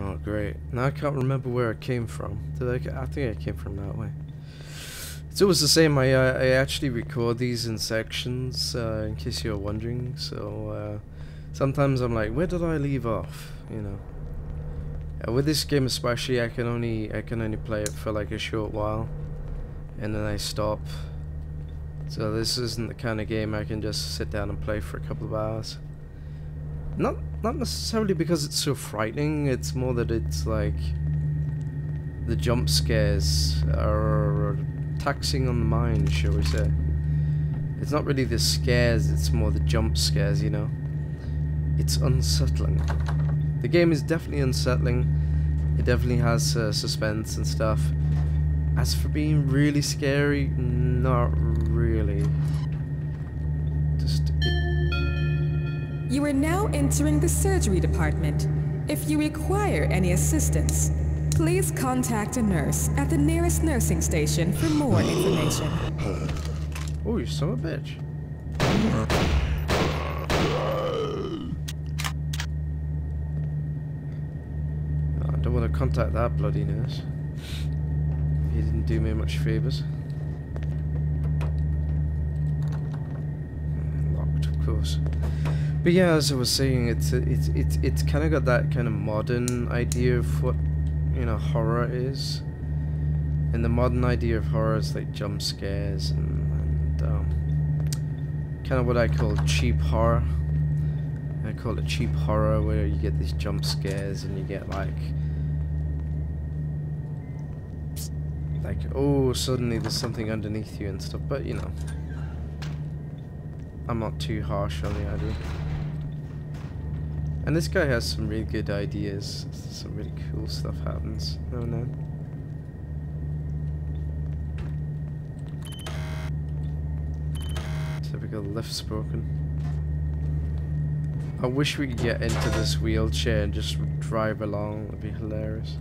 Oh, great. Now I can't remember where I came from. Did I? I think I came from that way. It's always the same. I I actually record these in sections, uh, in case you're wondering. So uh, sometimes I'm like, where did I leave off? You know. Uh, with this game especially, I can only I can only play it for like a short while, and then I stop. So this isn't the kind of game I can just sit down and play for a couple of hours. Not not necessarily because it's so frightening. It's more that it's like the jump scares are taxing on the mind, shall we say. It's not really the scares, it's more the jump scares, you know. It's unsettling. The game is definitely unsettling. It definitely has uh, suspense and stuff. As for being really scary, not really. You are now entering the surgery department. If you require any assistance, please contact a nurse at the nearest nursing station for more information. Oh, you son of a bitch. I don't want to contact that bloody nurse. He didn't do me much favours. Locked, of course. But yeah, as I was saying, it's it's it's it's kind of got that kind of modern idea of what you know horror is. And the modern idea of horror is like jump scares and, and um, kind of what I call cheap horror. I call it cheap horror where you get these jump scares and you get like like oh suddenly there's something underneath you and stuff but you know I'm not too harsh on the idea and this guy has some really good ideas some really cool stuff happens no no typical lift's broken I wish we could get into this wheelchair and just drive along. It'd be hilarious.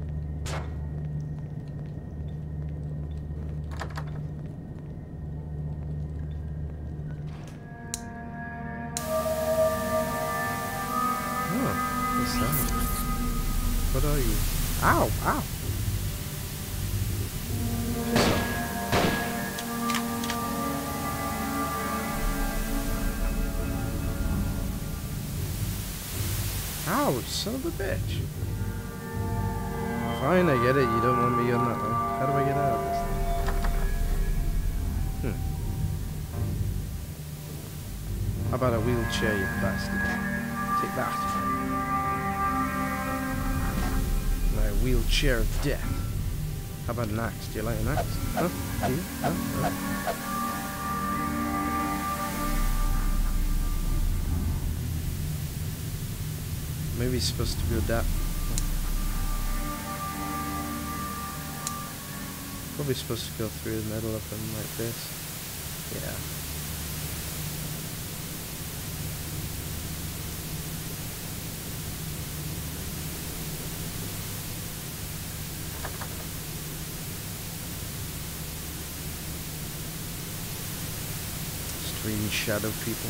Ouch, son of a bitch. Fine, I get it. You don't want me on that one. How do I get out of this thing? Hmm. How about a wheelchair, you bastard? Take that. My wheelchair of death. How about an axe? Do you like an axe? Huh? Do you? Huh? Huh? Maybe he's supposed to be that. Probably supposed to go through the middle of him like this. Yeah. Strange shadow people.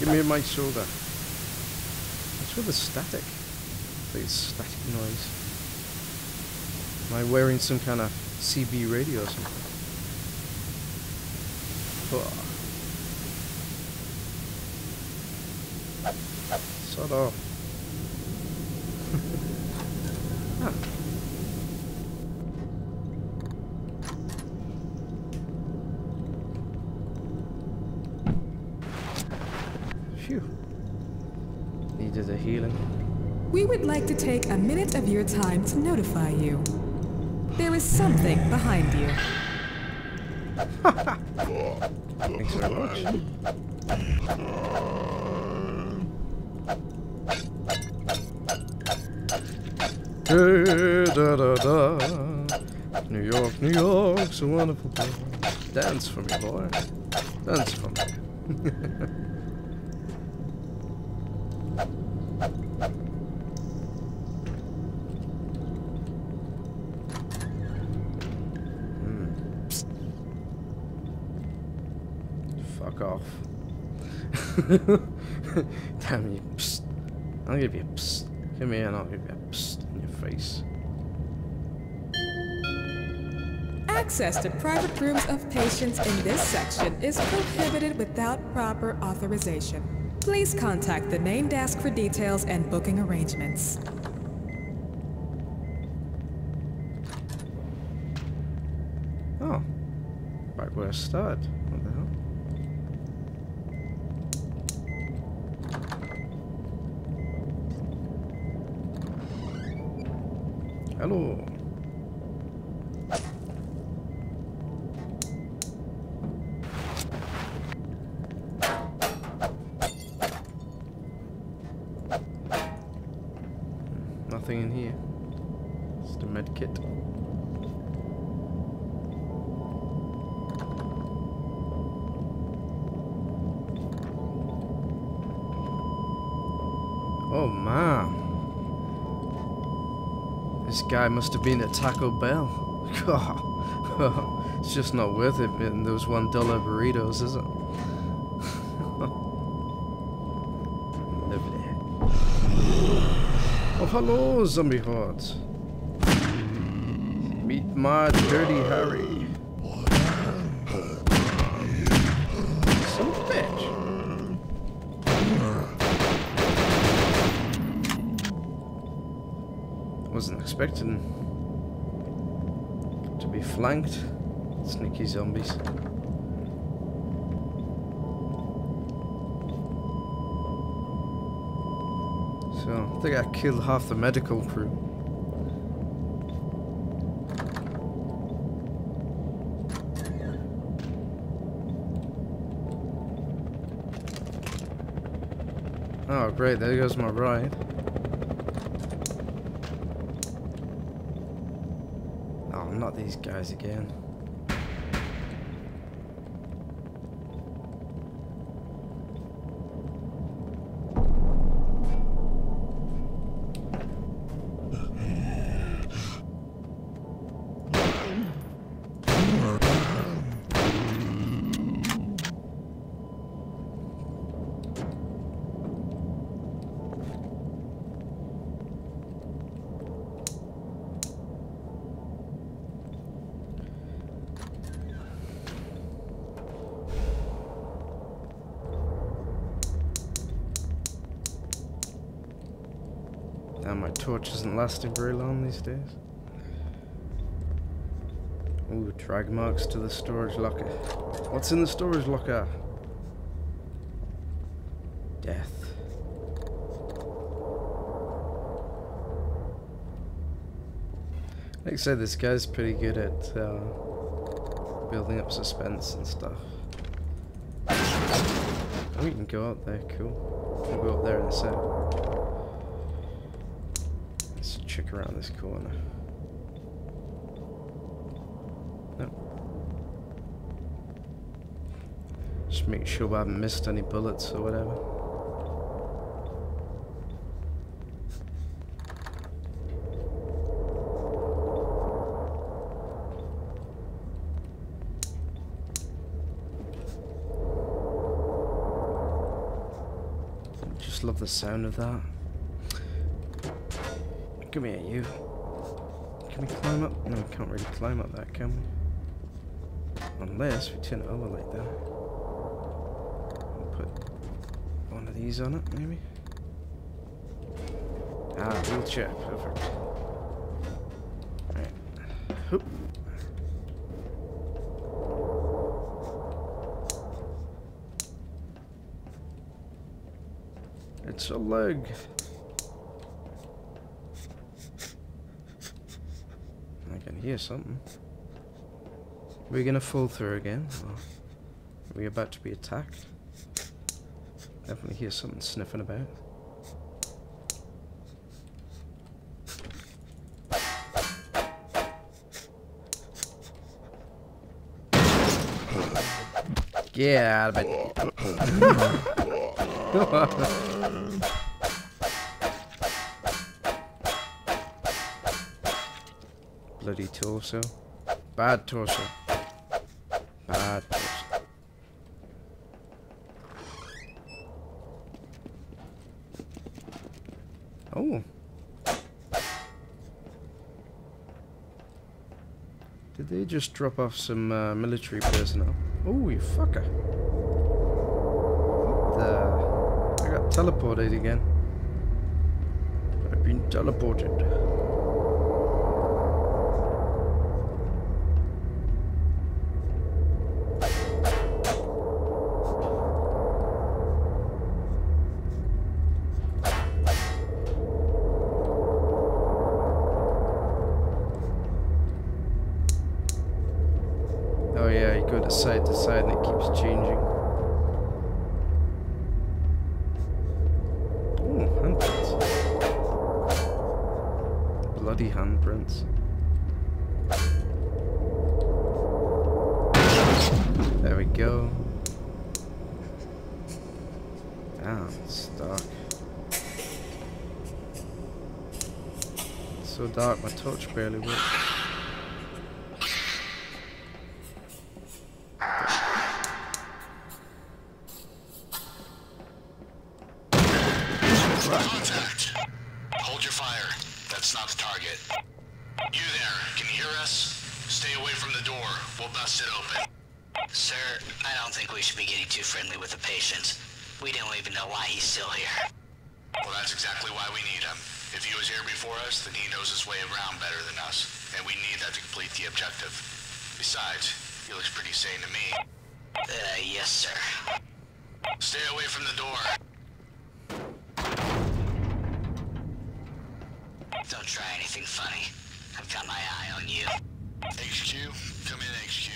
Give me my soda. What's with the static? It's like static noise. Am I wearing some kind of CB radio or something? Ugh. Sod off. Phew. Needed a healing. We would like to take a minute of your time to notify you. There is something behind you. Thanks very much. Da, da, da, da. New York, New York's a wonderful place. Dance for me, boy. Dance for me. Fuck off. Damn you. Psst. I'll give you a psst. Give me and I'll give you a psst in your face. Access to private rooms of patients in this section is prohibited without proper authorization. Please contact the main desk for details and booking arrangements. Oh. Back where I started. What the hell? Hello. Nothing in here. Just a med kit. Oh man. This guy must have been at Taco Bell. God. it's just not worth it in those one dollar burritos, is it? Oh hello, zombie hordes. Meet my dirty Harry. Some bitch. Expecting to be flanked. Sneaky zombies. So, I think I killed half the medical crew. Oh, great, there goes my ride. Oh, not these guys again. Damn, my torch isn't lasting very long these days. Ooh, drag marks to the storage locker. What's in the storage locker? Death. Like I said, this guy's pretty good at uh, building up suspense and stuff. We can go up there, cool. We'll go up there in a sec. Check around this corner. No. Just make sure I haven't missed any bullets or whatever. Just love the sound of that. Come here, you. Can we climb up? No, we can't really climb up that, can we? Unless we turn it over like that. We'll put one of these on it, maybe? Ah, wheelchair, perfect. Right. Hoop. It's a leg. I can hear something. We're we gonna fall through again? Or are we about to be attacked? Definitely hear something sniffing about. Get out of it. Bloody torso. Bad torso. Bad torso. Oh. Did they just drop off some uh, military personnel? Oh, you fucker. What the? I got teleported again. I've been teleported. So dark my torch barely works. the door. Don't try anything funny. I've got my eye on you. HQ, come in, HQ.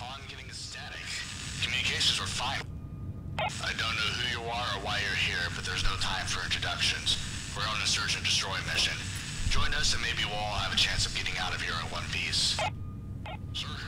Oh, Communications are fine. I don't know who you are or why you're here, but there's no time for introductions. We're on a search and destroy mission. Join us and maybe we'll all have a chance of getting out of here in one piece. Sir.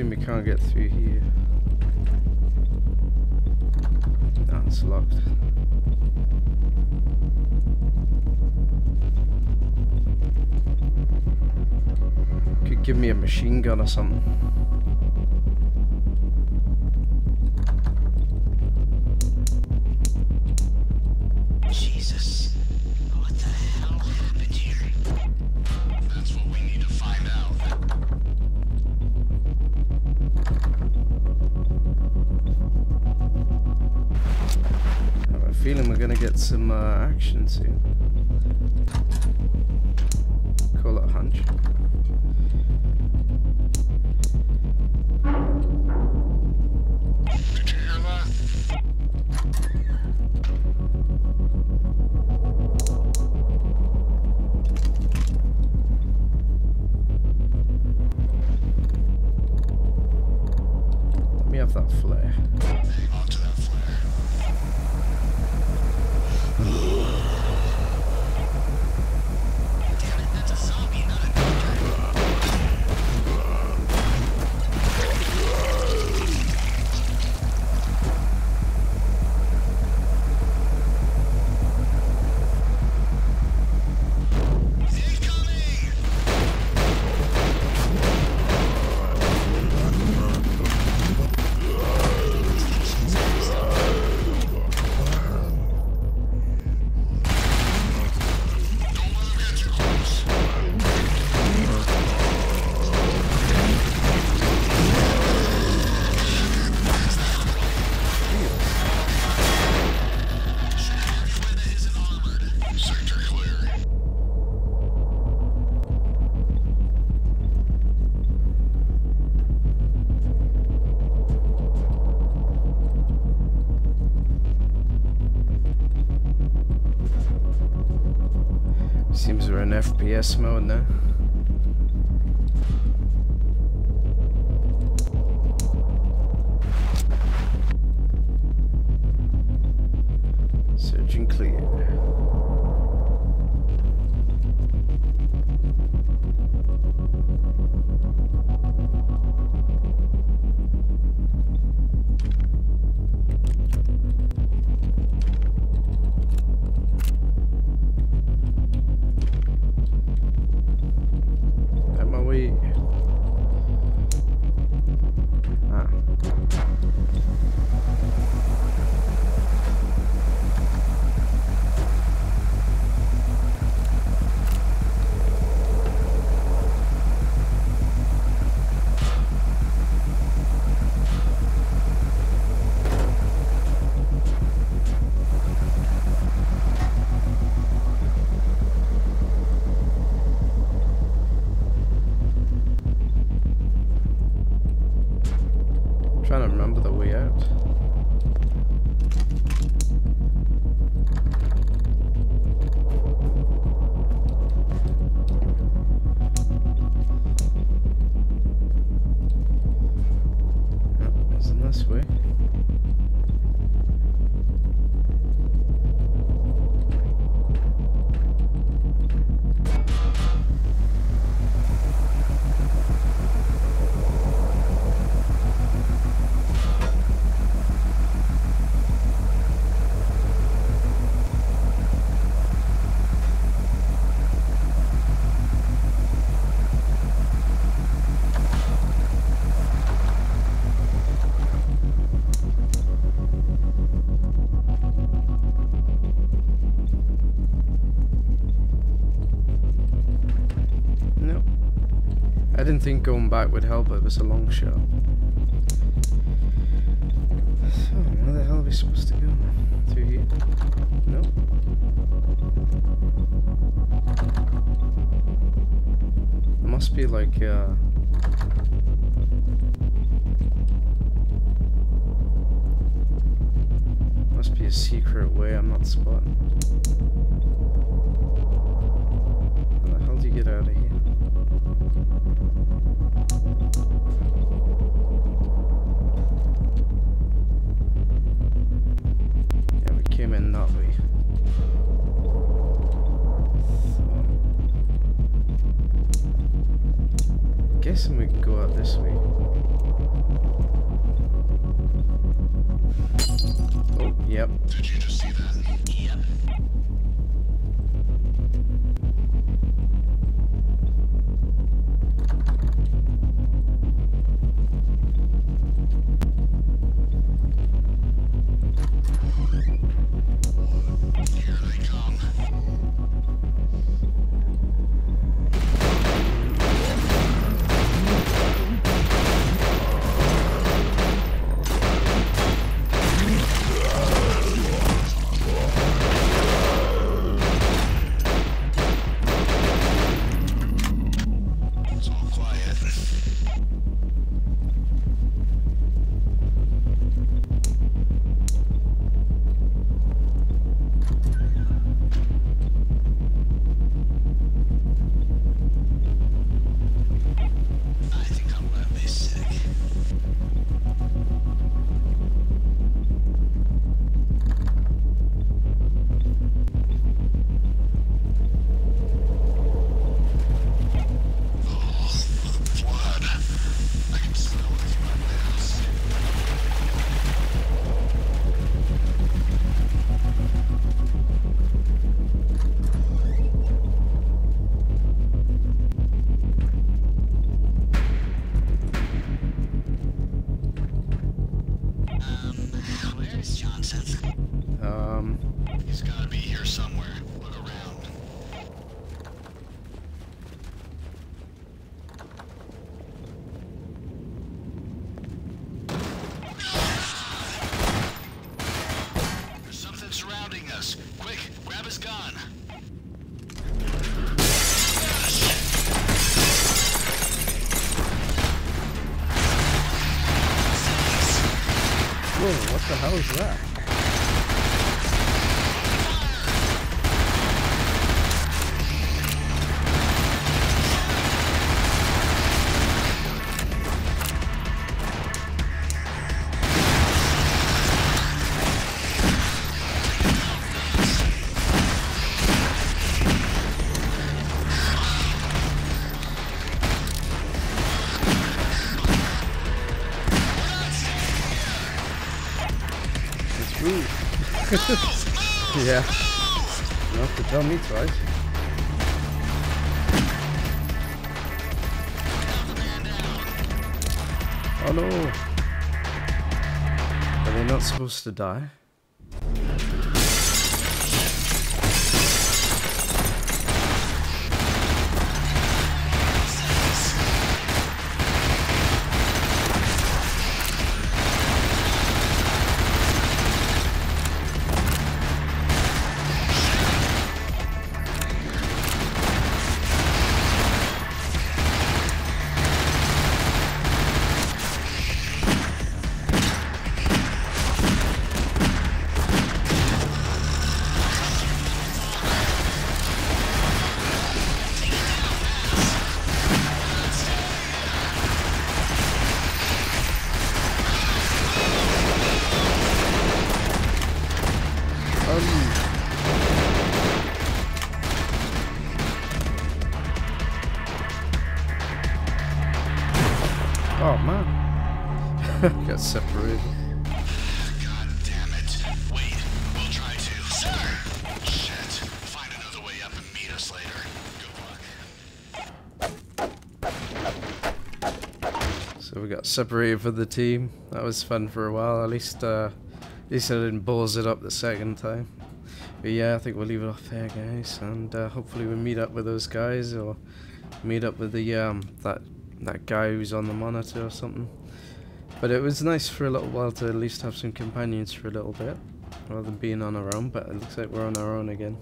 I presume we can't get through here. It's locked. give me a machine gun or something. Some uh, action soon. Call it a hunch. FPS mode now. Didn't think going back would help, it was a long shot. So, where the hell are we supposed to go? Through here? No. There must be like, uh... Must be a secret way I'm not spotting. How the hell do you get out of here? Guessing we can go out this way. Oh, yep. Did you just see that? yeah. You have to tell me twice. Oh no. Are they not supposed to die? Got separated. God damn it. Wait, we'll try to. Sir! Shit. Find another way up and meet us later. So we got separated for the team. That was fun for a while. At least, uh, at least I didn't balls it up the second time. But yeah, I think we'll leave it off there, guys, and uh, hopefully we meet up with those guys or meet up with the um that that guy who's on the monitor or something. But it was nice for a little while to at least have some companions for a little bit, rather than being on our own. But it looks like we're on our own again.